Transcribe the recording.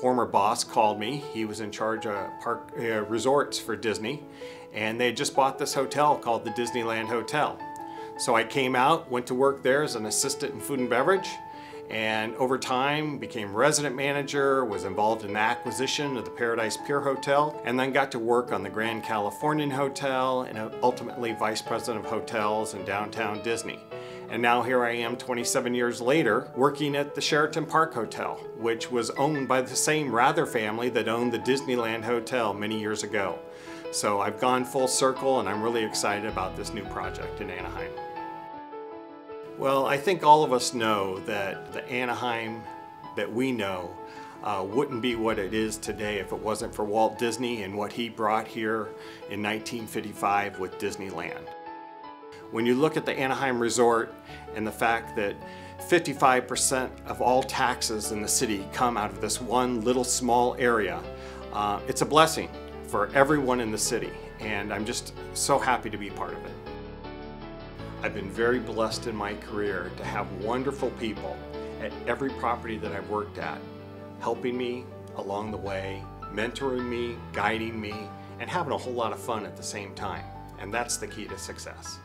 former boss called me. He was in charge of park uh, resorts for Disney, and they had just bought this hotel called the Disneyland Hotel. So I came out, went to work there as an assistant in food and beverage, and over time became resident manager, was involved in the acquisition of the Paradise Pier Hotel, and then got to work on the Grand Californian Hotel and ultimately vice president of hotels in downtown Disney. And now here I am 27 years later working at the Sheraton Park Hotel, which was owned by the same Wrather family that owned the Disneyland Hotel many years ago. So I've gone full circle and I'm really excited about this new project in Anaheim. Well, I think all of us know that the Anaheim that we know uh, wouldn't be what it is today if it wasn't for Walt Disney and what he brought here in 1955 with Disneyland. When you look at the Anaheim Resort and the fact that 55% of all taxes in the city come out of this one little small area, uh, it's a blessing for everyone in the city and I'm just so happy to be part of it. I've been very blessed in my career to have wonderful people at every property that I've worked at, helping me along the way, mentoring me, guiding me, and having a whole lot of fun at the same time. And that's the key to success.